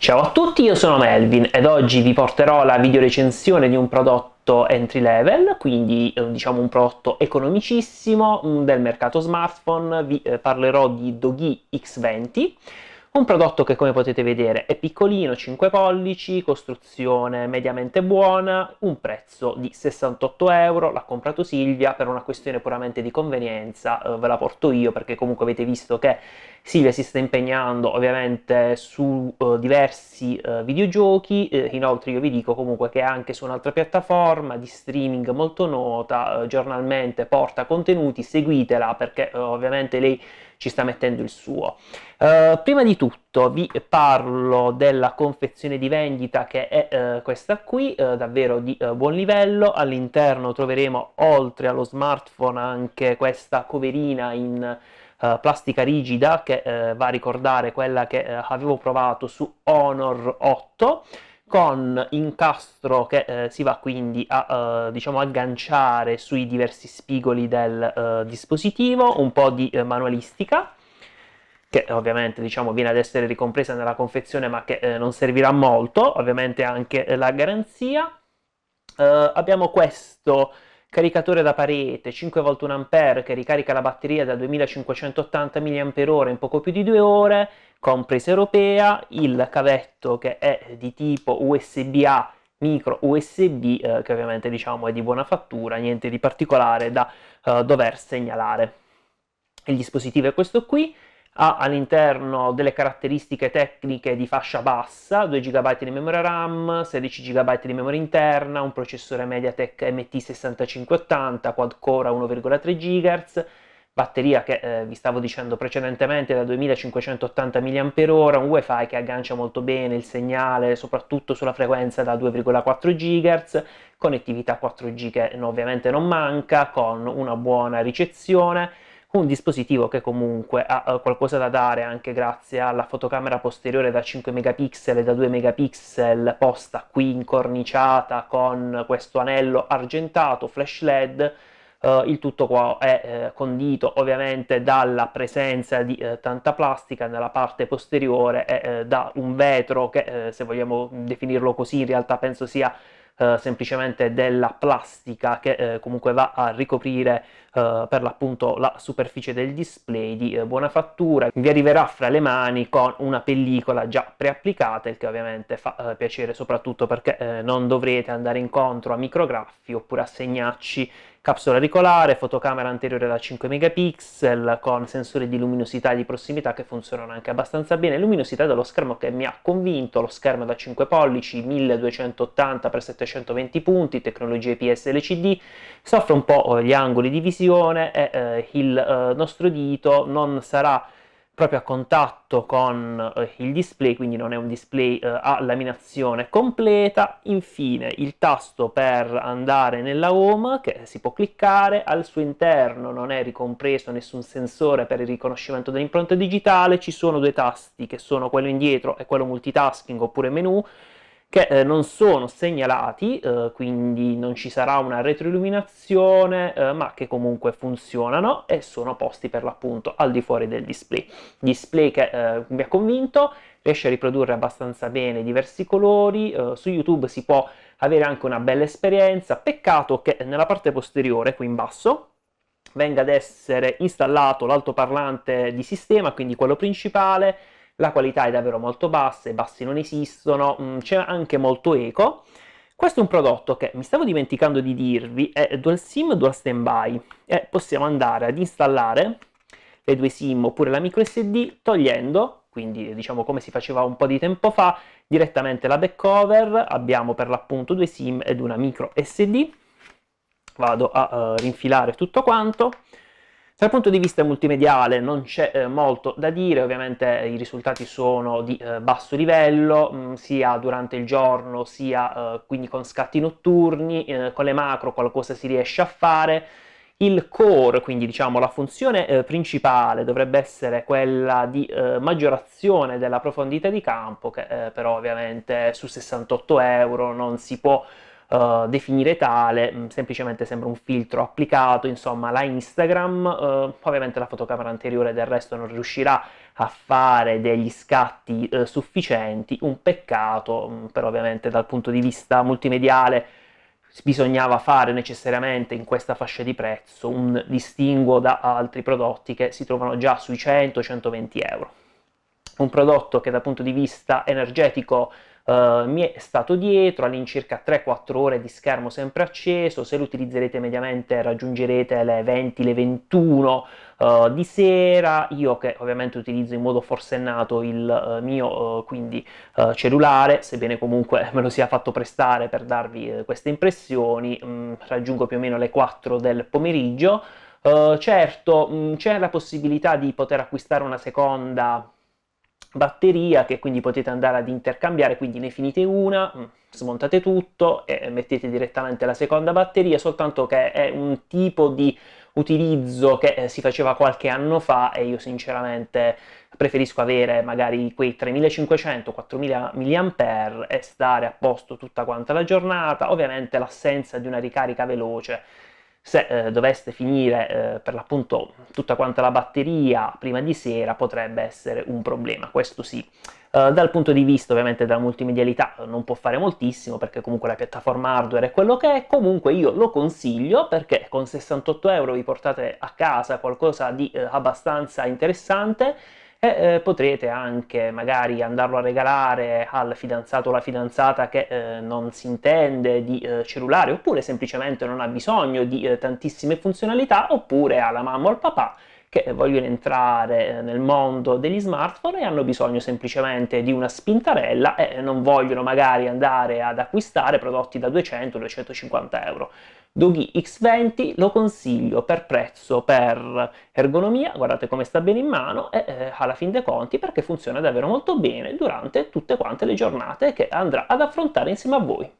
Ciao a tutti, io sono Melvin ed oggi vi porterò la video recensione di un prodotto entry level, quindi eh, diciamo un prodotto economicissimo mm, del mercato smartphone, vi eh, parlerò di Dogi X20 un prodotto che come potete vedere è piccolino, 5 pollici, costruzione mediamente buona, un prezzo di 68 euro, l'ha comprato Silvia per una questione puramente di convenienza, eh, ve la porto io perché comunque avete visto che Silvia si sta impegnando ovviamente su uh, diversi uh, videogiochi, eh, inoltre io vi dico comunque che anche su un'altra piattaforma di streaming molto nota, uh, giornalmente porta contenuti, seguitela perché ovviamente lei ci sta mettendo il suo. Uh, prima di tutto vi parlo della confezione di vendita che è uh, questa qui, uh, davvero di buon livello. All'interno troveremo oltre allo smartphone anche questa coverina in plastica rigida che va a ricordare quella che avevo provato su Honor 8 con incastro che eh, si va quindi a eh, diciamo agganciare sui diversi spigoli del eh, dispositivo, un po' di manualistica che ovviamente diciamo, viene ad essere ricompresa nella confezione ma che eh, non servirà molto, ovviamente anche eh, la garanzia. Uh, abbiamo questo caricatore da parete 5V 1A che ricarica la batteria da 2580 mAh in poco più di due ore, con presa europea, il cavetto che è di tipo USB-A micro USB eh, che ovviamente diciamo è di buona fattura, niente di particolare da uh, dover segnalare. Il dispositivo è questo qui, ha all'interno delle caratteristiche tecniche di fascia bassa, 2 GB di memoria RAM, 16 GB di memoria interna, un processore MediaTek MT6580, quad core a 1,3 GHz, batteria che eh, vi stavo dicendo precedentemente da 2580 mAh, un wifi che aggancia molto bene il segnale soprattutto sulla frequenza da 2,4 GHz, connettività 4G che ovviamente non manca, con una buona ricezione, un dispositivo che comunque ha uh, qualcosa da dare anche grazie alla fotocamera posteriore da 5 megapixel e da 2 megapixel posta qui incorniciata con questo anello argentato flash led. Uh, il tutto qua è eh, condito ovviamente dalla presenza di eh, tanta plastica nella parte posteriore e eh, da un vetro che se vogliamo definirlo così in realtà penso sia eh, semplicemente della plastica che eh, comunque va a ricoprire eh, per l'appunto la superficie del display di eh, buona fattura. Vi arriverà fra le mani con una pellicola già preapplicata, il che ovviamente fa eh, piacere soprattutto perché non dovrete andare incontro a micrograffi oppure a segnacci capsula auricolare, fotocamera anteriore da 5 megapixel con sensore di luminosità e di prossimità che funzionano anche abbastanza bene, luminosità dello schermo che mi ha convinto, lo schermo da 5 pollici, 1280x720 punti, tecnologia IPS LCD, soffre un po' gli angoli di visione e eh, il eh, nostro dito non sarà proprio a contatto con eh, il display, quindi non è un display eh, a laminazione completa. Infine il tasto per andare nella home che si può cliccare, al suo interno non è ricompreso nessun sensore per il riconoscimento dell'impronta digitale, ci sono due tasti che sono quello indietro e quello multitasking oppure menu che eh, non sono segnalati, eh, quindi non ci sarà una retroilluminazione, eh, ma che comunque funzionano e sono posti per l'appunto al di fuori del display. Display che eh, mi ha convinto, riesce a riprodurre abbastanza bene diversi colori, eh, su YouTube si può avere anche una bella esperienza, peccato che nella parte posteriore, qui in basso, venga ad essere installato l'altoparlante di sistema, quindi quello principale, la qualità è davvero molto bassa, i bassi non esistono, mm, c'è anche molto eco. Questo è un prodotto che mi stavo dimenticando di dirvi, è dual SIM dual standby. E possiamo andare ad installare le due SIM oppure la micro SD togliendo, quindi diciamo come si faceva un po' di tempo fa, direttamente la back cover, abbiamo per l'appunto due SIM ed una micro SD, vado a uh, rinfilare tutto quanto, dal punto di vista multimediale non c'è eh, molto da dire, ovviamente i risultati sono di eh, basso livello, mh, mm, sia durante il giorno sia eh, quindi con scatti notturni, eh, con le macro qualcosa si riesce a fare. Il core, quindi diciamo la funzione eh, principale, dovrebbe essere quella di eh, maggiorazione della profondità di campo, che però ovviamente su 68 euro non si può uh, definire tale, mm, semplicemente sembra un filtro applicato, insomma la Instagram, uh, ovviamente la fotocamera anteriore del resto non riuscirà a fare degli scatti uh, sufficienti, un peccato, mm, però ovviamente dal punto di vista multimediale bisognava fare necessariamente in questa fascia di prezzo un distinguo da altri prodotti che si trovano già sui 100-120 euro. Un prodotto che dal punto di vista energetico Uh, mi è stato dietro all'incirca 3-4 ore di schermo sempre acceso, se lo utilizzerete mediamente raggiungerete le 20, le 21 uh, di sera, io che ovviamente utilizzo in modo forsennato il uh, mio quindi cellulare, sebbene comunque me lo sia fatto prestare per darvi queste impressioni, mh, mm, raggiungo più o meno le 4 del pomeriggio, certo mh, mm, c'è la possibilità di poter acquistare una seconda batteria che quindi potete andare ad intercambiare, quindi ne finite una, mm, smontate tutto e mettete direttamente la seconda batteria, soltanto che è un tipo di utilizzo che eh, si faceva qualche anno fa e io sinceramente preferisco avere magari quei 3500-4000 mAh e stare a posto tutta quanta la giornata, ovviamente l'assenza di una ricarica veloce se eh, doveste finire eh, per l'appunto tutta quanta la batteria prima di sera potrebbe essere un problema, questo sì. Uh, dal punto di vista ovviamente della multimedialità non può fare moltissimo perché comunque la piattaforma hardware è quello che è, comunque io lo consiglio perché con 68 euro vi portate a casa qualcosa di uh, abbastanza interessante e eh, potrete anche magari andarlo a regalare al fidanzato o alla fidanzata che eh, non si intende di eh, cellulare oppure semplicemente non ha bisogno di eh, tantissime funzionalità oppure alla mamma o al papà che vogliono entrare eh, nel mondo degli smartphone e hanno bisogno semplicemente di una spintarella e non vogliono magari andare ad acquistare prodotti da 200-250 euro. Doghi X20 lo consiglio per prezzo, per ergonomia, guardate come sta bene in mano e eh, alla fin dei conti perché funziona davvero molto bene durante tutte quante le giornate che andrà ad affrontare insieme a voi.